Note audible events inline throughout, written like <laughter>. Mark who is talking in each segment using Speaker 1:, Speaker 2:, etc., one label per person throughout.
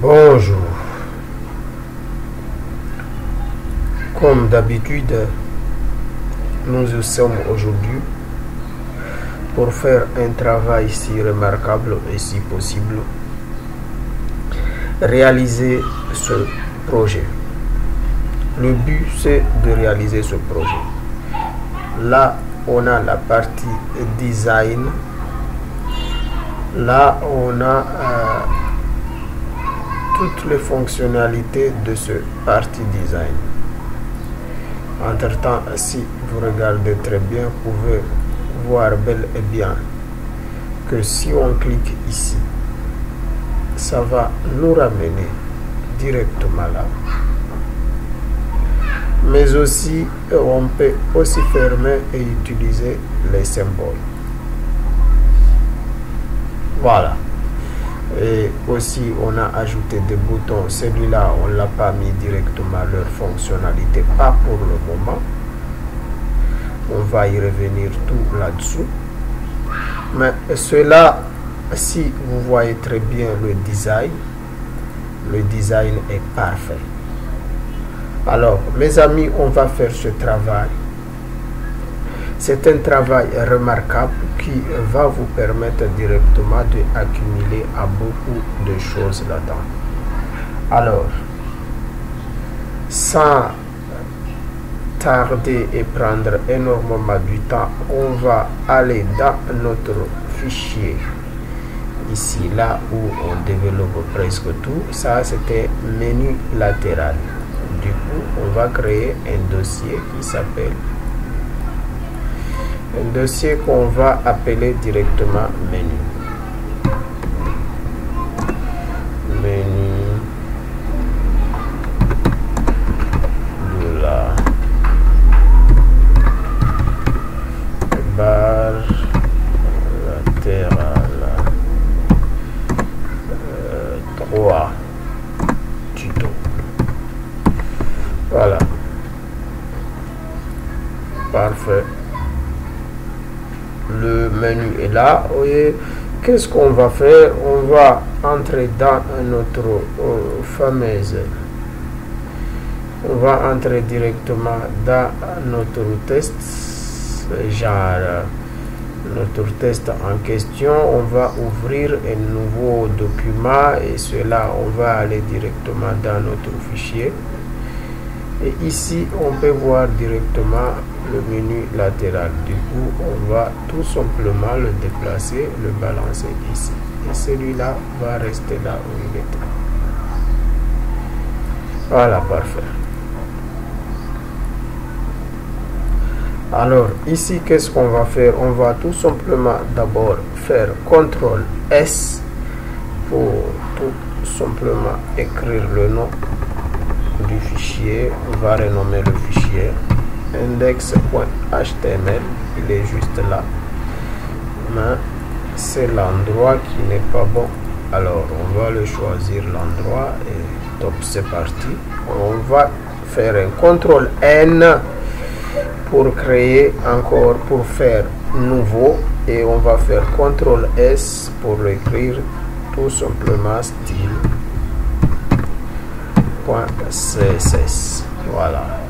Speaker 1: Bonjour. Comme d'habitude, nous sommes aujourd'hui pour faire un travail si remarquable et si possible, réaliser ce projet. Le but, c'est de réaliser ce projet. Là, on a la partie design. Là, on a euh, toutes les fonctionnalités de ce partie design. Entre-temps, si vous regardez très bien, vous pouvez voir bel et bien que si on clique ici, ça va nous ramener directement là. Mais aussi, on peut aussi fermer et utiliser les symboles. Voilà. Et aussi, on a ajouté des boutons. Celui-là, on ne l'a pas mis directement leur fonctionnalité, pas pour le moment. On va y revenir tout là-dessous. Mais cela, si vous voyez très bien le design, le design est parfait. Alors, mes amis, on va faire ce travail. C'est un travail remarquable qui va vous permettre directement d'accumuler à beaucoup de choses là-dedans. Alors, sans tarder et prendre énormément du temps, on va aller dans notre fichier ici, là où on développe presque tout. Ça, c'était menu latéral. Du coup, on va créer un dossier qui s'appelle un dossier qu'on va appeler directement menu. Qu'on va faire? On va entrer dans notre euh, fameuse on va entrer directement dans notre test genre notre test en question. On va ouvrir un nouveau document et cela on va aller directement dans notre fichier. Et ici on peut voir directement menu latéral. Du coup on va tout simplement le déplacer le balancer ici. Et celui-là va rester là où il était voilà parfait. Alors ici qu'est-ce qu'on va faire? On va tout simplement d'abord faire CTRL S pour tout simplement écrire le nom du fichier. On va renommer le fichier index.html il est juste là. Mais c'est l'endroit qui n'est pas bon. Alors on va le choisir l'endroit et top c'est parti. On va faire un contrôle N pour créer encore pour faire nouveau et on va faire contrôle S pour écrire tout simplement style .css voilà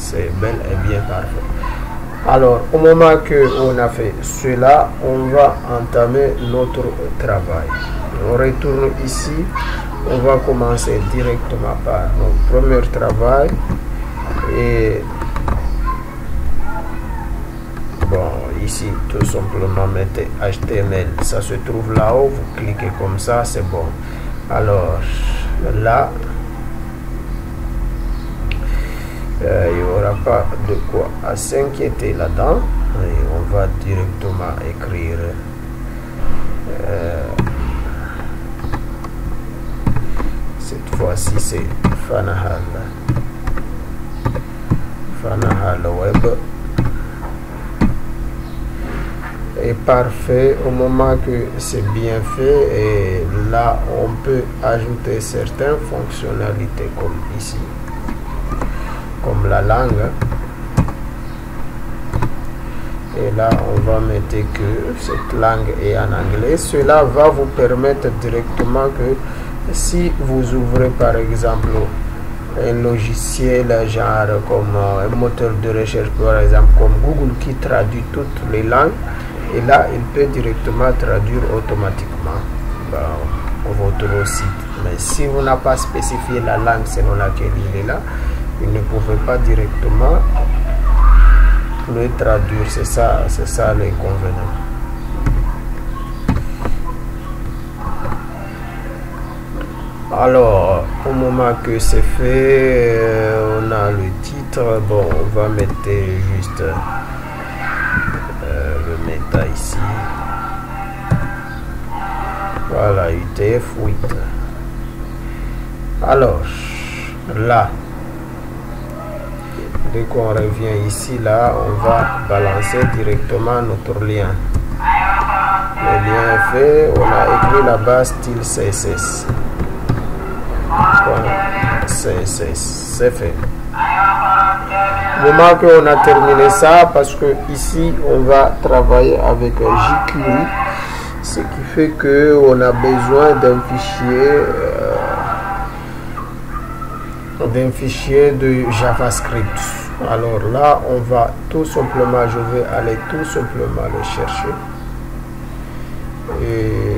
Speaker 1: c'est bel et bien parfait. Alors au moment que on a fait cela on va entamer notre travail. On retourne ici. On va commencer directement par notre premier travail et bon ici tout simplement mettez html ça se trouve là-haut. Vous cliquez comme ça c'est bon. Alors là euh, il n'y aura pas de quoi à s'inquiéter là-dedans. On va directement écrire euh, cette fois-ci c'est Fanahal. Fanahal Web. Est parfait au moment que c'est bien fait et là on peut ajouter certaines fonctionnalités comme ici comme la langue. Et là on va mettre que cette langue est en anglais. Cela va vous permettre directement que si vous ouvrez par exemple un logiciel genre comme un moteur de recherche par exemple comme Google qui traduit toutes les langues et là il peut directement traduire automatiquement votre site. Mais si vous n'avez pas spécifié la langue selon laquelle il est là il ne pouvait pas directement le traduire. C'est ça c'est ça l'inconvénient. Alors au moment que c'est fait euh, on a le titre. Bon on va mettre juste euh, le méta ici. Voilà UTF 8 alors là dès qu'on revient ici là on va balancer directement notre lien. Le lien est fait on a écrit là-bas style CSS c'est fait. Moment qu'on a terminé ça parce que ici on va travailler avec jQuery ce qui fait que on a besoin d'un fichier euh, d'un fichier de javascript. Alors là on va tout simplement je vais aller tout simplement le chercher. Et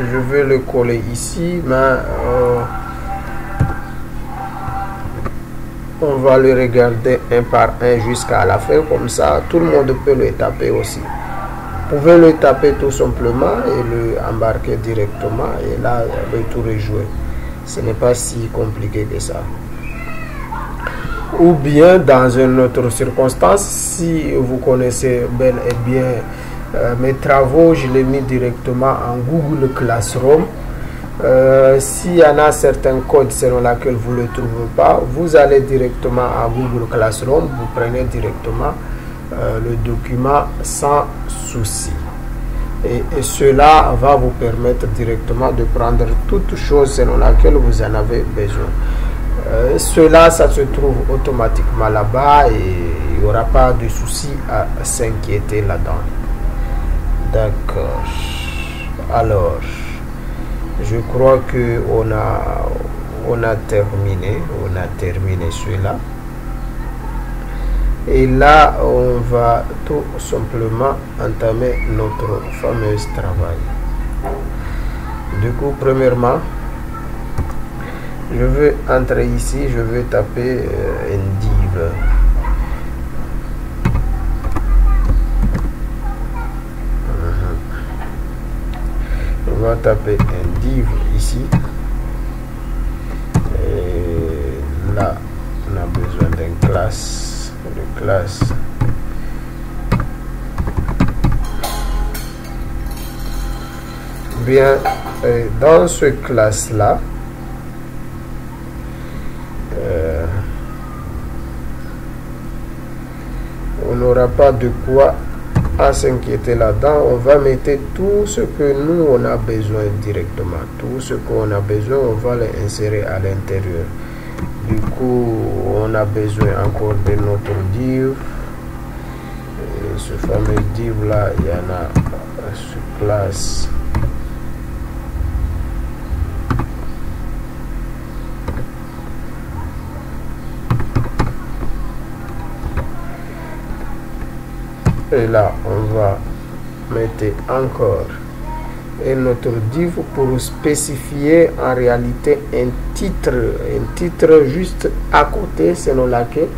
Speaker 1: je vais le coller ici mais euh, on va le regarder un par un jusqu'à la fin comme ça tout le monde peut le taper aussi. Vous pouvez le taper tout simplement et le embarquer directement et là le tour est joué ce n'est pas si compliqué que ça ou bien dans une autre circonstance si vous connaissez bel et bien euh, mes travaux, je les mis directement en Google Classroom. Euh, S'il y en a certains codes selon lesquels vous ne le trouvez pas, vous allez directement à Google Classroom, vous prenez directement euh, le document sans souci. Et, cela va vous permettre directement de prendre toute chose selon laquelle vous en avez besoin. Euh, cela, ça se trouve automatiquement là-bas et il n'y aura pas de souci à s'inquiéter là-dedans. D'accord. Alors, je crois que on a, on a terminé. On a terminé celui-là. Et là, on va tout simplement entamer notre fameux travail. Du coup, premièrement, je vais entrer ici, je vais taper euh, un div. on va taper un div ici et là on a besoin d'une classe classe bien dans ce classe là euh, on n'aura pas de quoi à s'inquiéter là-dedans, on va mettre tout ce que nous on a besoin directement. Tout ce qu'on a besoin, on va l'insérer à l'intérieur. Du coup, on a besoin encore de notre div. Et ce fameux div là, il y en a sur classe. et là on va mettre encore et notre div pour spécifier en réalité un titre un titre juste à côté selon laquelle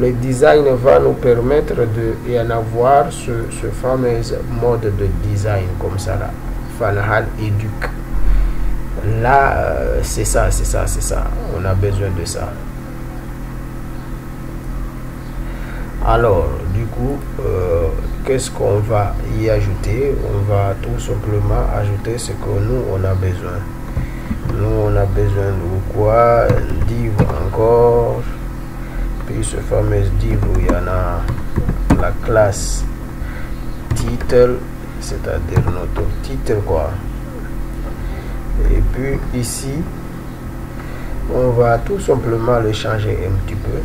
Speaker 1: le design va nous permettre de y en avoir ce, ce fameux mode de design comme ça là. Fanhal Educ. Là euh, c'est ça c'est ça c'est ça. On a besoin de ça. Alors du coup euh, qu'est-ce qu'on va y ajouter. On va tout simplement ajouter ce que nous on a besoin. Nous on a besoin de quoi? Un div encore. Puis ce fameux div où il y en a la classe title c'est-à-dire notre titre quoi. Et puis ici on va tout simplement le changer un petit peu.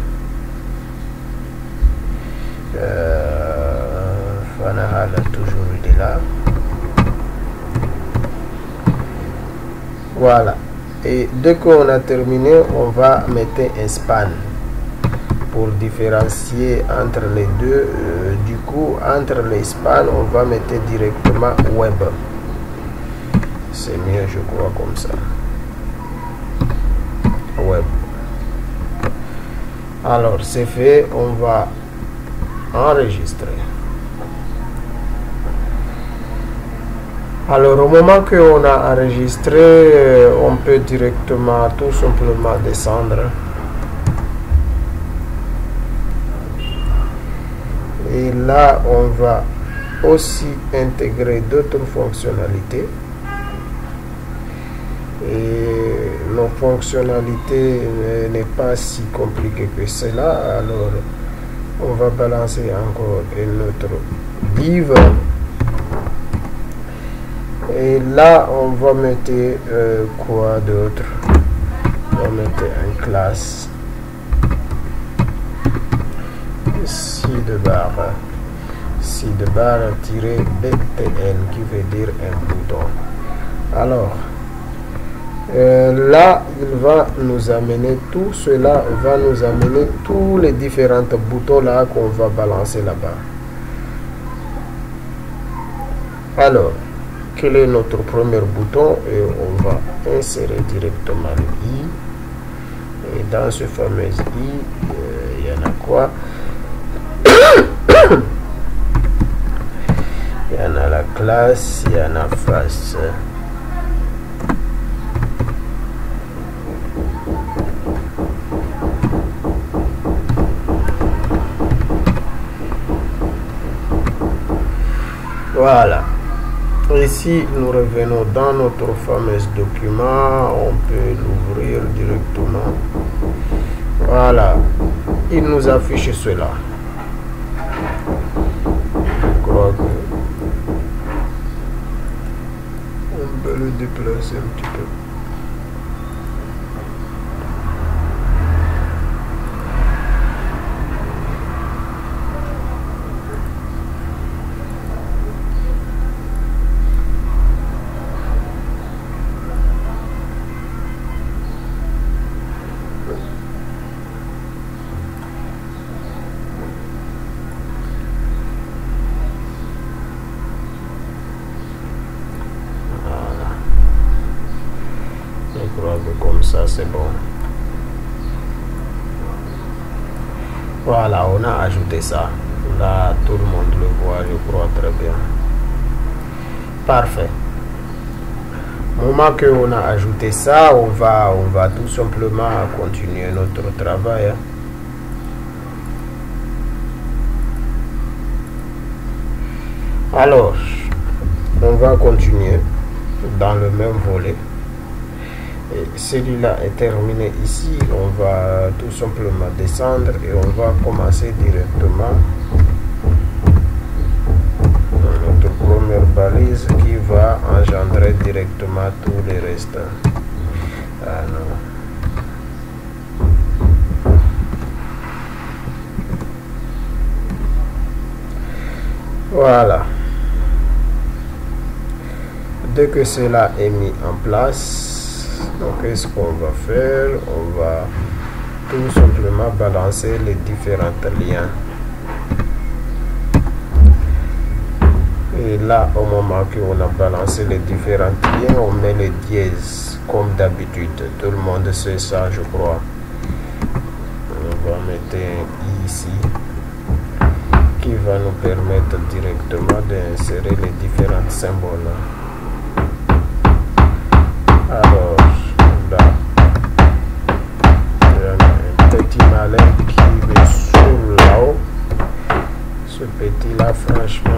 Speaker 1: Euh, Toujours été là Voilà. Et dès qu'on a terminé, on va mettre un span pour différencier entre les deux. Euh, du coup, entre les spans, on va mettre directement web. C'est mieux, je crois, comme ça. Web. Alors, c'est fait. On va enregistrer. Alors, au moment qu'on a enregistré, euh, on peut directement, tout simplement descendre. Et là, on va aussi intégrer d'autres fonctionnalités. Et nos fonctionnalités n'est pas si compliquées que cela. Alors, on va balancer encore une autre div. Et là, on va mettre euh, quoi d'autre? On va mettre une classe. De barre. Si de barre tiré btn qui veut dire un bouton. Alors euh, là il va nous amener tout cela va nous amener tous les différents boutons là qu'on va balancer là-bas. Alors quel est notre premier bouton et on va insérer directement le i et dans ce fameux i euh, il y en a quoi? <coughs> Il y en a la classe, il y en a face. Voilà. Ici, nous revenons dans notre fameux document. On peut l'ouvrir directement. Voilà. Il nous affiche cela. le déplacer un petit peu. Ça là tout le monde le voit je crois très bien. Parfait. Moment que on a ajouté ça on va on va tout simplement continuer notre travail hein. alors on va continuer dans le même volet celui-là est terminé ici. On va tout simplement descendre et on va commencer directement notre première balise qui va engendrer directement tous les restes voilà. Dès que cela est mis en place donc qu'est-ce qu'on va faire? On va tout simplement balancer les différents liens. Et là au moment qu'on a balancé les différents liens on met les dièses comme d'habitude. Tout le monde sait ça je crois. On va mettre un i ici qui va nous permettre directement d'insérer les différents symboles franchement.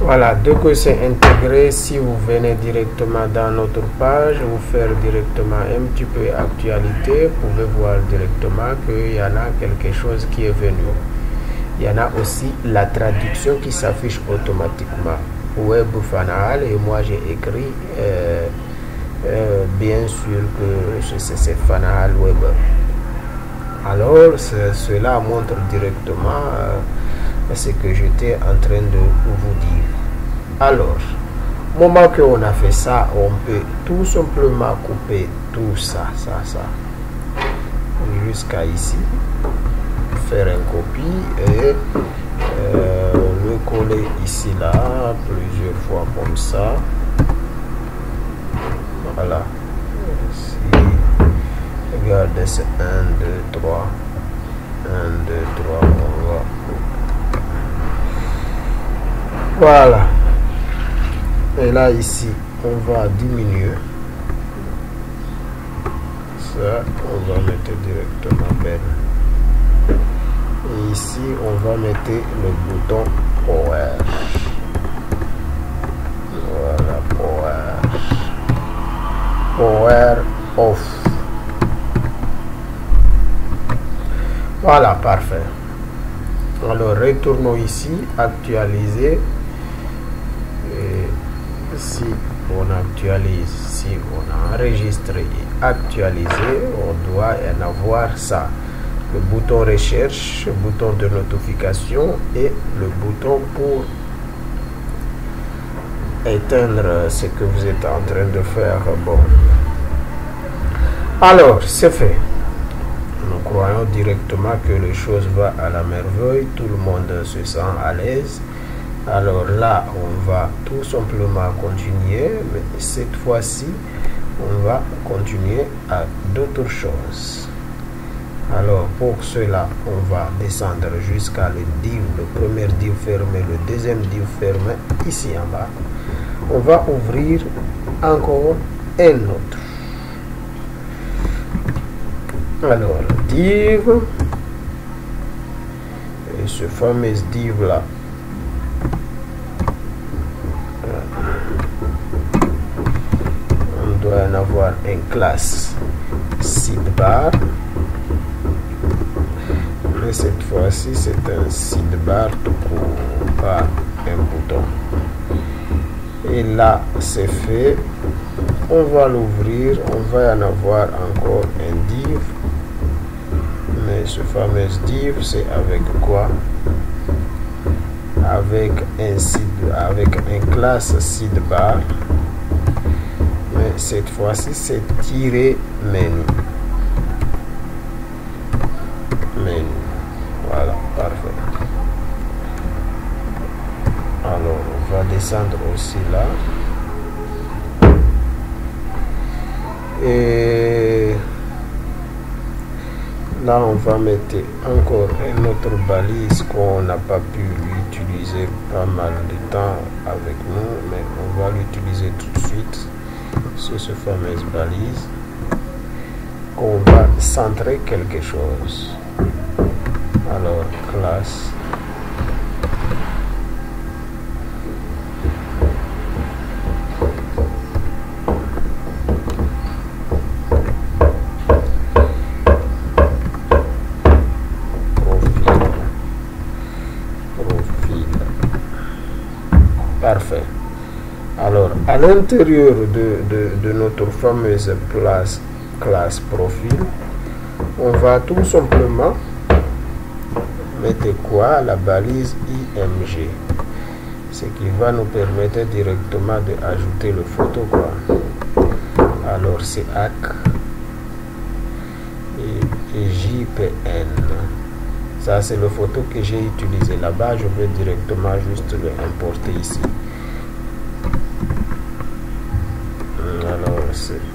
Speaker 1: Voilà, dès que c'est intégré, si vous venez directement dans notre page, vous faire directement un petit peu actualité, vous pouvez voir directement qu'il y en a quelque chose qui est venu il y en a aussi la traduction qui s'affiche automatiquement. Web Fanal et moi j'ai écrit euh, euh, bien sûr que c'est Fanal Web. Alors, cela montre directement euh, ce que j'étais en train de vous dire. Alors, moment qu'on a fait ça, on peut tout simplement couper tout ça, ça, ça, jusqu'à ici, faire une copie et le coller ici, là, plusieurs fois comme ça. Voilà. Ici, regardez, c'est 1, 2, 3. 1, 2, 3, on va. Voilà. Et là, ici, on va diminuer. Ça, on va mettre directement belle. Et ici, on va mettre le bouton Power. Off. Voilà, parfait. Alors, retournons ici, actualiser. Et si on actualise, si on a enregistré et actualisé, on doit en avoir ça. Le bouton recherche, le bouton de notification et le bouton pour éteindre ce que vous êtes en train de faire. Bon. Alors, c'est fait. Nous croyons directement que les choses vont à la merveille, tout le monde se sent à l'aise. Alors là, on va tout simplement continuer, mais cette fois-ci, on va continuer à d'autres choses. Alors pour cela, on va descendre jusqu'à le div, le premier div fermé, le deuxième div fermé, ici en bas. On va ouvrir encore un autre. Alors, div, et ce fameux div là, on doit en avoir une classe sidebar cette fois-ci c'est un sidebar tout court pas un bouton. Et là c'est fait. On va l'ouvrir. On va en avoir encore un div. Mais ce fameux div c'est avec quoi? Avec un site avec un classe sidebar. Mais cette fois-ci c'est tiré menu voilà parfait alors on va descendre aussi là. Et là on va mettre encore une autre balise qu'on n'a pas pu l'utiliser pas mal de temps avec nous mais on va l'utiliser tout de suite sur ce fameuse balise qu'on va centrer quelque chose. Alors classe à l'intérieur de, notre fameuse place, classe profil, on va tout simplement mettre quoi La balise IMG. Ce qui va nous permettre directement d'ajouter le photo. Quoi. Alors, c'est AC et, et JPN. Ça, c'est le photo que j'ai utilisé là-bas. Je vais directement juste le importer ici.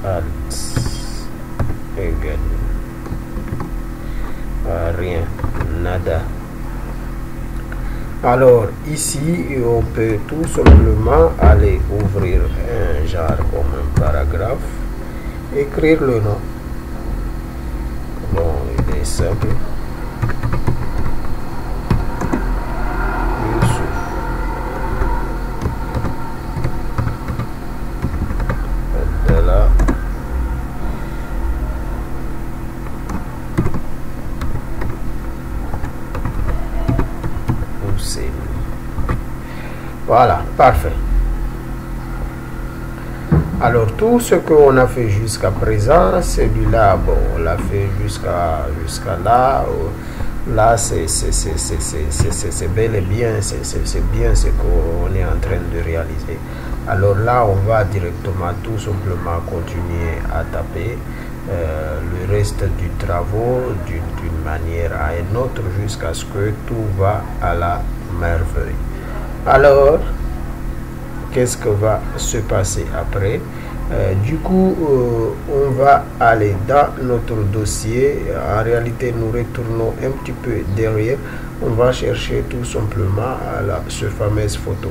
Speaker 1: Alt égal. Ah, rien, nada. Alors, ici, on peut tout simplement aller ouvrir un genre comme un paragraphe, écrire le nom. Bon, il est simple. Voilà, parfait. Alors, tout ce qu'on a fait jusqu'à présent, celui-là, bon, on l'a fait jusqu'à jusqu'à là. Là, c'est bel et bien, c'est bien ce qu'on est en train de réaliser. Alors là, on va directement tout simplement continuer à taper euh, le reste du travaux d'une manière à une autre jusqu'à ce que tout va à la merveille. Alors, qu'est-ce que va se passer après? Euh, du coup, euh, on va aller dans notre dossier. En réalité, nous retournons un petit peu derrière. On va chercher tout simplement la, ce fameuse photo.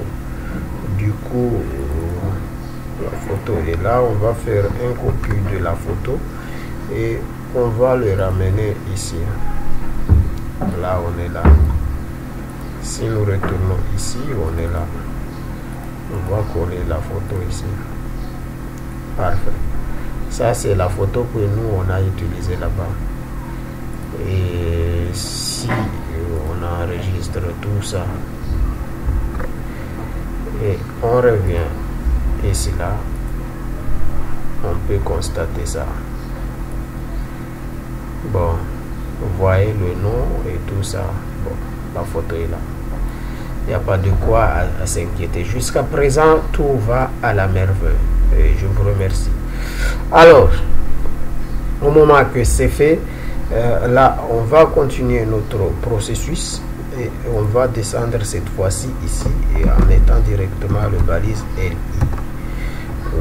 Speaker 1: Du coup, euh, la photo est là. On va faire un copie de la photo et on va le ramener ici. Là, on est là. Si nous retournons ici, on est là. On va coller la photo ici. Parfait. Ça, c'est la photo que nous, on a utilisée là-bas. Et si on enregistre tout ça, et on revient ici là, on peut constater ça. Bon, vous voyez le nom et tout ça. Bon, la photo est là. Il n'y a pas de quoi à, s'inquiéter. Jusqu'à présent, tout va à la merveille. Et je vous remercie. Alors, au moment que c'est fait, euh, là, on va continuer notre processus et on va descendre cette fois-ci ici et en mettant directement le balise LI.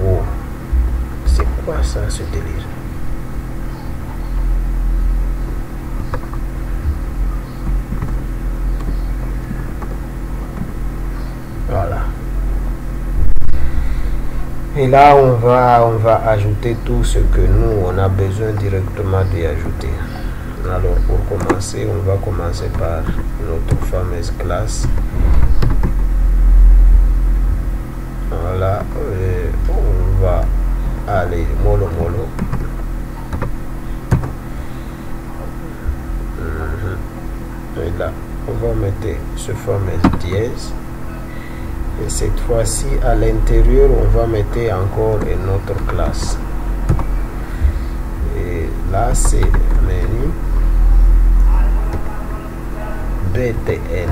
Speaker 1: Oh, c'est quoi ça, ce délire Voilà. Et là, on va, on va ajouter tout ce que nous, on a besoin directement d'y ajouter. Alors, pour commencer, on va commencer par notre fameuse classe. Voilà, et on va aller mollo mollo. Et là, on va mettre ce fameux dièse. Et cette fois-ci, à l'intérieur, on va mettre encore une autre classe. Et là, c'est menu BTN.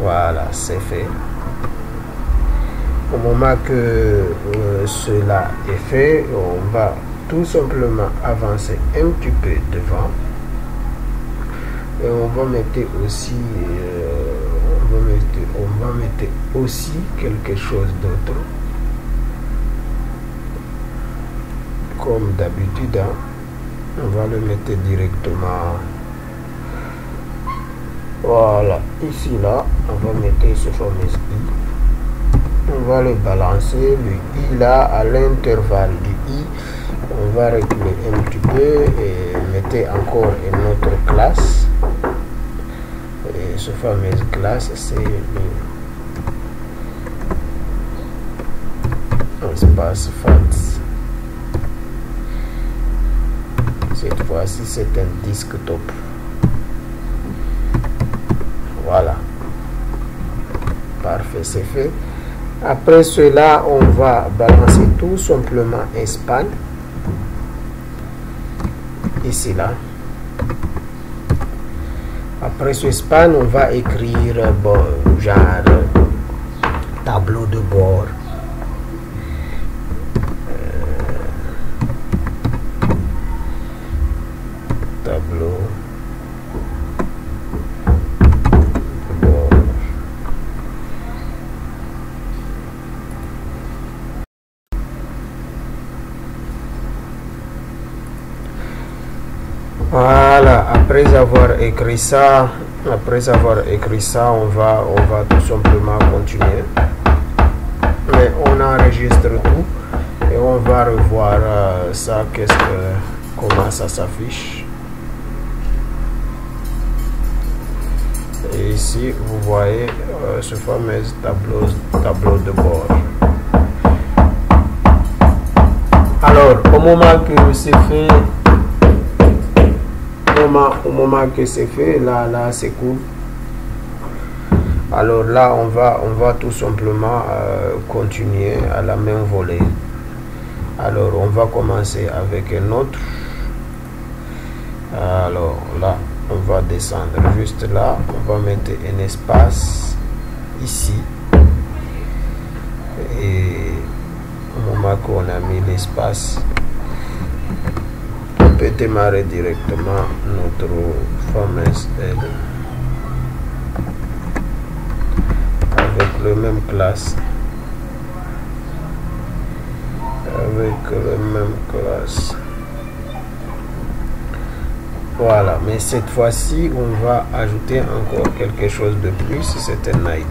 Speaker 1: Voilà, c'est fait. Au moment que euh, cela est fait, on va tout simplement avancer un petit peu devant. Et on va mettre aussi... Euh, on va mettre aussi quelque chose d'autre. Comme d'habitude, hein, on va le mettre directement. Voilà, ici là, on va mettre ce fameux i. On va le balancer, le i là, à l'intervalle du i. On va reculer un petit peu et mettre encore une autre classe ce fameuse classe, c'est l'espace FATS. Cette fois-ci, c'est un disque top. Voilà. Parfait, c'est fait. Après cela, on va balancer tout simplement Espagne. Ici, là. Après ce span, on va écrire bon, genre tableau de bord. tableau de bord. Voilà, après avoir ça, après avoir écrit ça, on va, on va tout simplement continuer. Mais on enregistre tout et on va revoir euh, ça, qu'est-ce que, comment ça s'affiche. Et ici, vous voyez euh, ce fameux tableau, tableau de bord. Alors, au moment que c'est fait, au moment que c'est fait, là, là, c'est cool. alors là on va on va tout simplement euh, continuer à la même volée. Alors on va commencer avec un autre. Alors là on va descendre juste là. On va mettre un espace ici. Et au moment qu'on a mis l'espace peut démarrer directement notre aide avec le même classe. Avec le même classe. Voilà mais cette fois-ci on va ajouter encore quelque chose de plus c'est un ID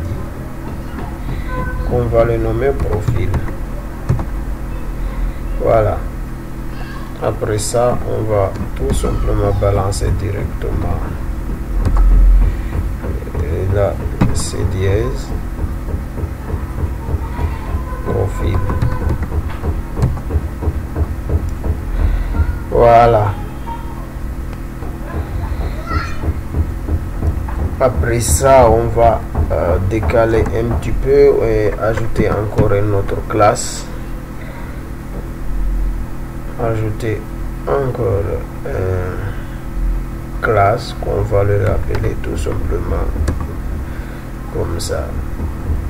Speaker 1: on va le nommer profil. Voilà après ça on va tout simplement balancer directement. Et là c'est dièse. Profil voilà. Après ça on va euh, décaler un petit peu et ajouter encore une autre classe ajouter encore une classe qu'on va le rappeler tout simplement comme ça.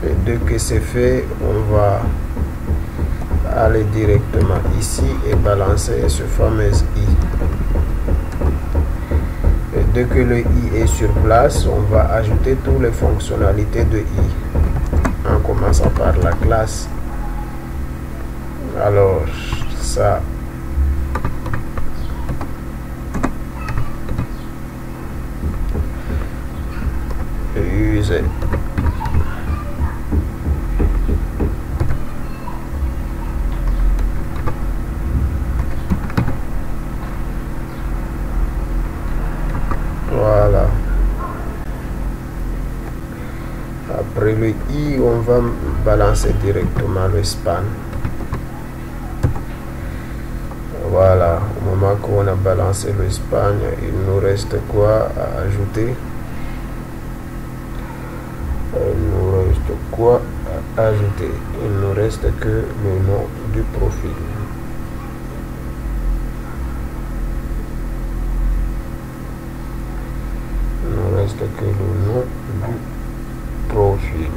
Speaker 1: Et dès que c'est fait on va aller directement ici et balancer ce fameux i. Et dès que le i est sur place on va ajouter toutes les fonctionnalités de i en commençant par la classe. Alors ça voilà. Après le i on va balancer directement le span. Voilà. Au moment qu'on a balancé le span il nous reste quoi à ajouter? Il nous reste quoi à ajouter? Il ne reste que le nom du profil. Il ne reste que le nom du profil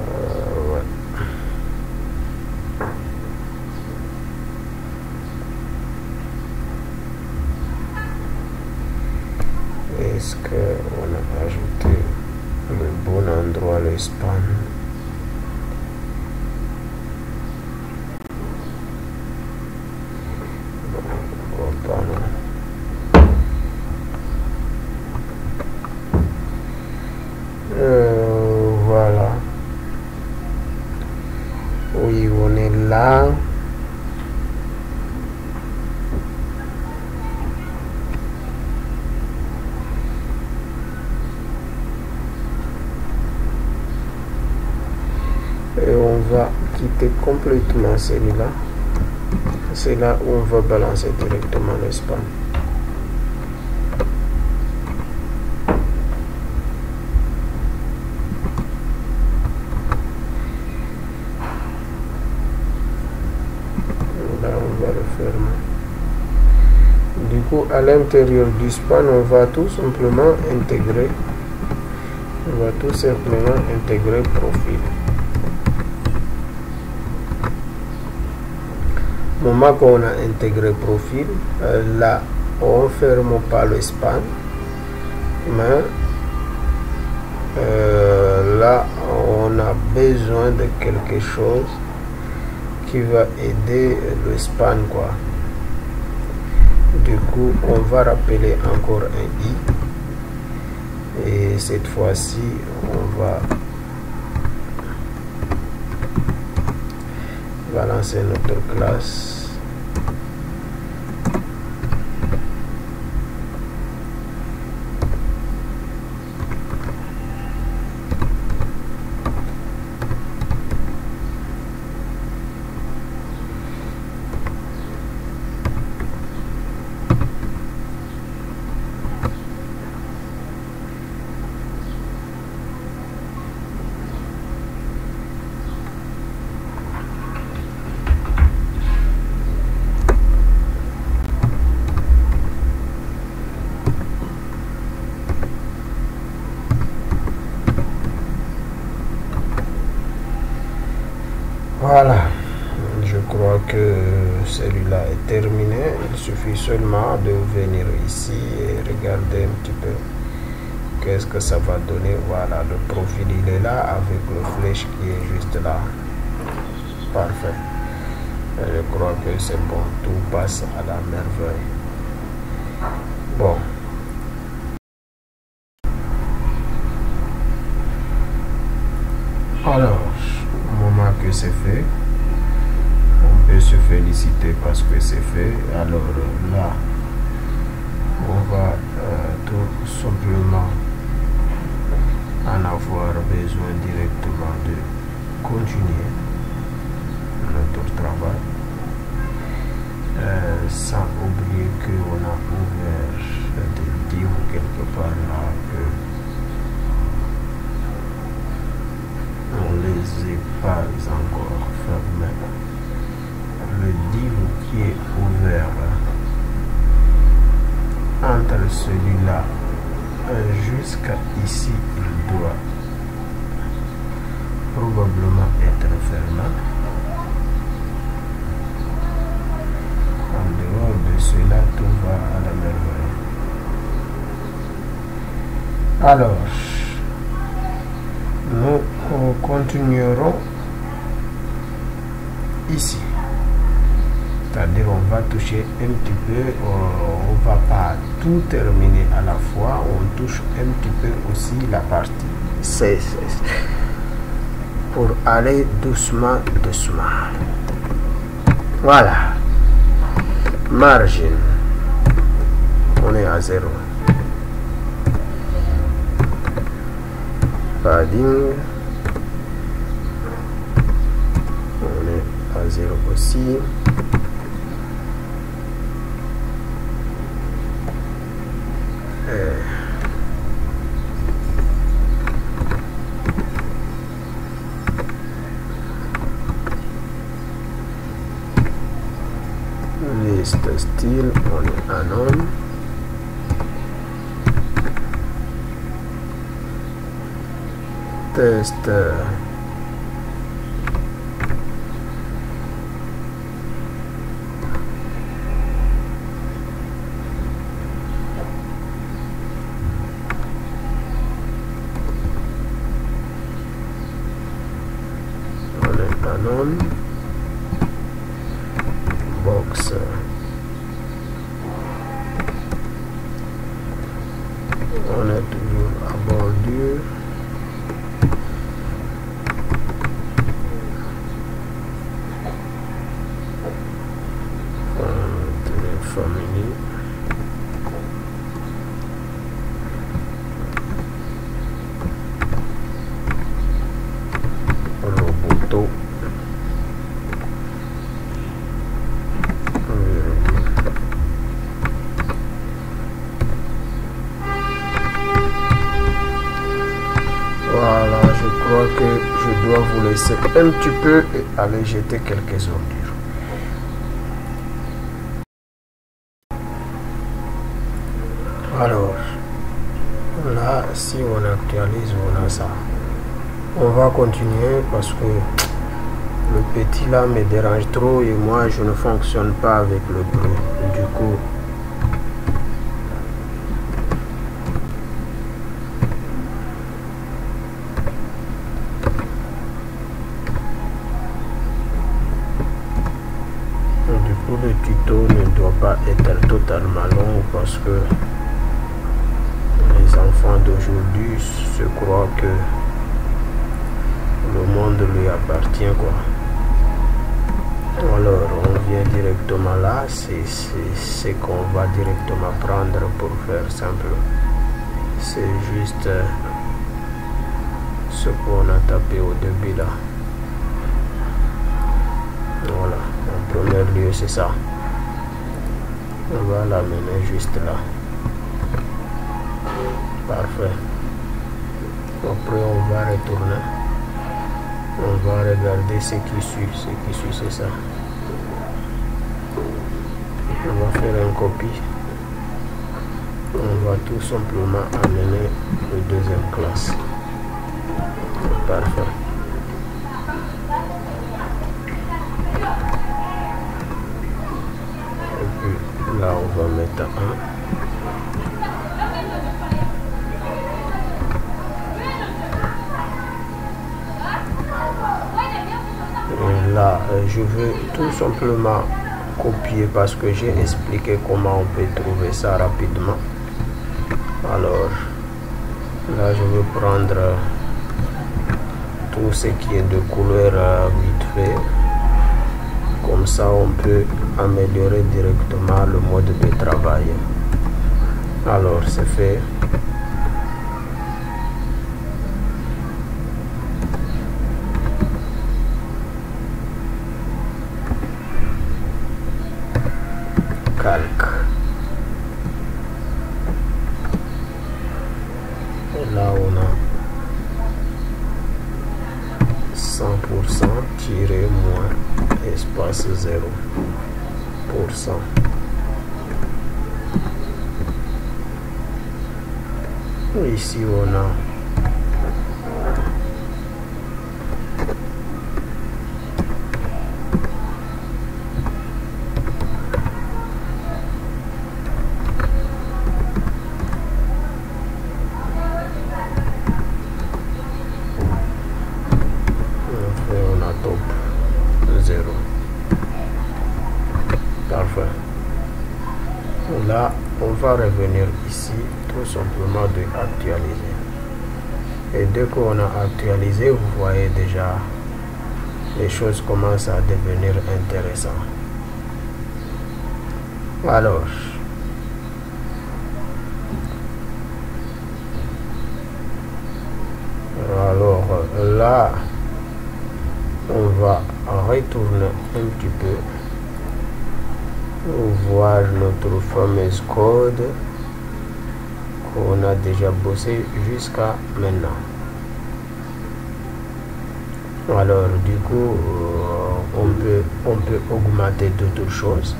Speaker 1: euh, ouais. est-ce qu'on a ajouté le bon endroit le spam bon, pardon. Euh, voilà oui on est là et on va quitter complètement celui-là c'est là où on va balancer directement le spam là on va le fermer du coup à l'intérieur du span on va tout simplement intégrer. On va tout simplement intégrer profil moment qu'on a intégré profil. Euh, là on ferme pas le span. Mais euh, là on a besoin de quelque chose qui va aider le span quoi. Du coup on va rappeler encore un i. Et cette fois-ci on va balancer notre classe que de venir ici et regarder un petit peu qu'est-ce que ça va donner. Voilà, le profil il est là avec le flèche qui est juste là. Parfait. je crois que c'est bon, tout passe à la merveille. Bon. Celui-là jusqu'à ici, il doit probablement être fermé. En dehors de cela, tout va à la merveille. Alors, nous continuerons ici. C'est-à-dire on va toucher un petit peu, on ne va pas tout terminer à la fois, on touche un petit peu aussi la partie C pour aller doucement, doucement. Voilà. Margin. On est à zéro. Padding. On est à zéro aussi. List style on est anon test on est anon box on est toujours à bordure family roboto Voilà, je crois que laisser un petit peu et aller jeter quelques ordures. Alors, là, si on actualise, on a ça. On va continuer parce que le petit là me dérange trop et moi je ne fonctionne pas avec le bruit. Du coup, c'est ce qu'on va directement prendre pour faire simple. C'est juste euh, ce qu'on a tapé au début là. Voilà, en premier lieu, c'est ça. On va l'amener juste là. Parfait. Après, on va retourner. On va regarder ce qui suit. Ce qui suit, c'est ça. On va faire une copie. On va tout simplement amener le deuxième classe. Parfait. là on va mettre 1 et là je vais tout simplement copier parce que j'ai expliqué comment on peut trouver ça rapidement. Alors là je vais prendre tout ce qui est de couleur vite fait. Comme ça on peut améliorer directement le mode de travail. Alors c'est fait calque et là on a 100% tiré moins espace 0 ici on a on a top 0 parfait là on va revenir ici tout simplement de actualiser. Et dès qu'on a actualisé vous voyez déjà les choses commencent à devenir intéressantes. Alors alors là on va retourner un petit peu voir notre fameuse code qu'on a déjà bossé jusqu'à maintenant. Alors du coup euh, on peut on peut augmenter d'autres choses.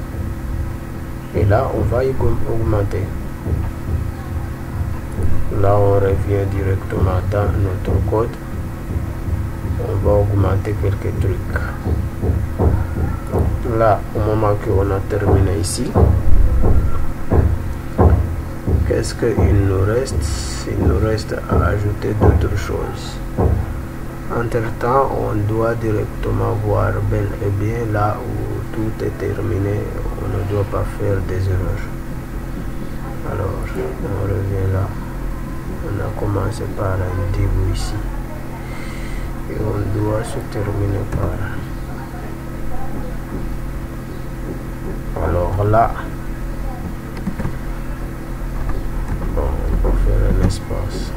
Speaker 1: Et là on va y augmenter. Là on revient directement dans notre code. On va augmenter quelques trucs là au moment qu'on a terminé ici qu'est-ce qu'il nous reste? Il nous reste à ajouter d'autres choses. Entre temps on doit directement voir bel et bien là où tout est terminé. On ne doit pas faire des erreurs. Alors on revient là. On a commencé par un début ici. Et on doit se terminer par là bon on va faire un espace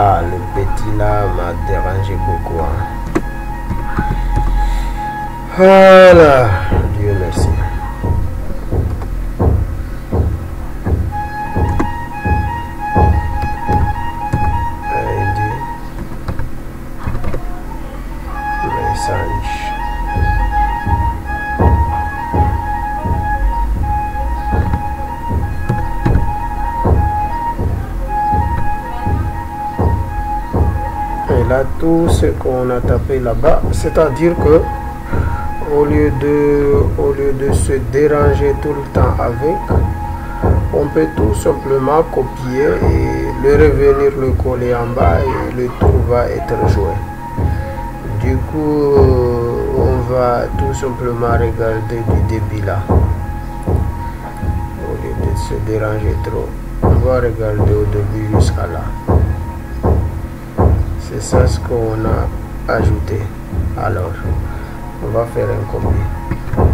Speaker 1: Ah, le petit là m'a dérangé beaucoup. Hein. Voilà, qu'on a tapé là-bas. C'est à dire que au lieu de au lieu de se déranger tout le temps avec on peut tout simplement copier et le revenir le coller en bas et le tour va être joué. Du coup on va tout simplement regarder du débit là. Au lieu de se déranger trop on va regarder au début jusqu'à là. C'est ça ce qu'on a ajouté alors on va faire un copie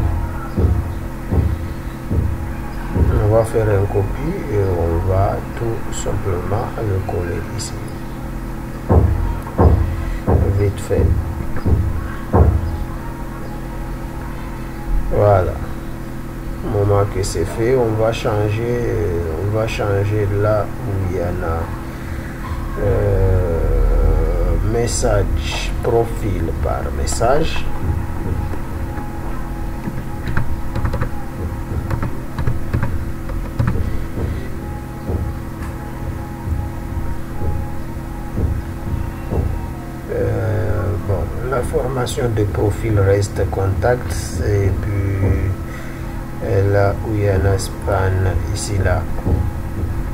Speaker 1: on va faire un copie et on va tout simplement le coller ici. Vite fait. Voilà. Moment que c'est fait on va changer on va changer là où il y en a euh, message profil par message. Euh, la formation de profil reste contact et puis là où il y a un span ici là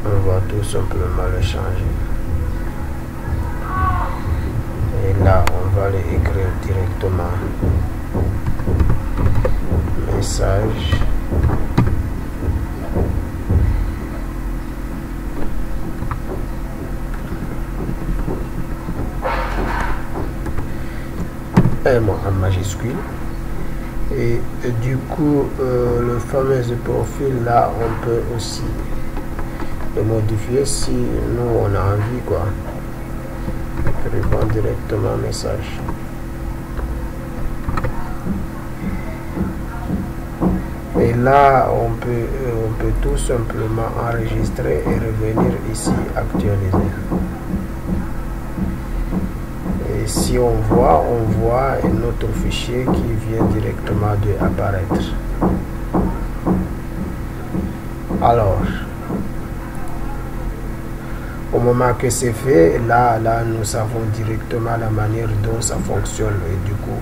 Speaker 1: on va tout simplement le changer on va les écrire directement message. M en majuscule. Et, du coup euh, le fameux profil là on peut aussi le modifier si nous on a envie quoi écrivons directement message. Et là on peut euh, on peut tout simplement enregistrer et revenir ici actualiser. Et si on voit on voit un autre fichier qui vient directement de apparaître. Alors au moment que c'est fait là là nous savons directement la manière dont ça fonctionne. Et du coup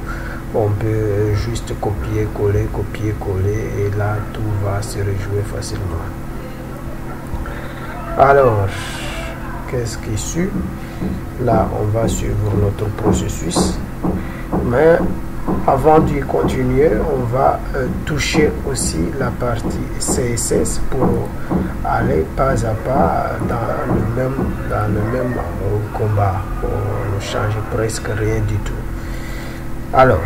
Speaker 1: on peut juste copier coller copier coller et là tout va se rejouer facilement. Alors qu'est-ce qui suit? Là on va suivre notre processus. Mais avant de continuer on va euh, toucher aussi la partie CSS pour aller pas à pas dans le même dans le même combat. On ne change presque rien du tout. Alors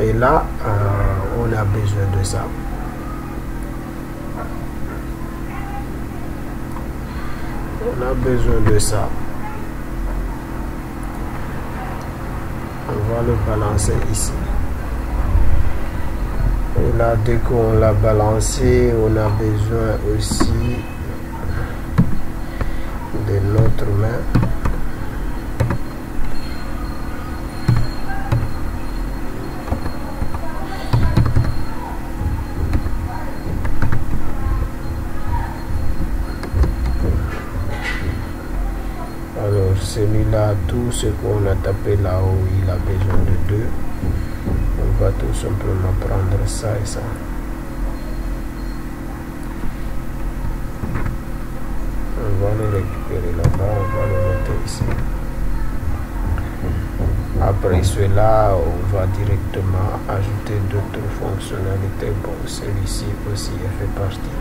Speaker 1: et là euh, on a besoin de ça. On a besoin de ça on va le balancer ici. Et là dès qu'on l'a balancé on a besoin aussi de notre main tout ce qu'on a tapé là-haut, il a besoin de deux. On va tout simplement prendre ça et ça. On va le récupérer là-bas, on va le mettre ici. Après cela, on va directement ajouter d'autres fonctionnalités. Bon, celui-ci aussi fait partie.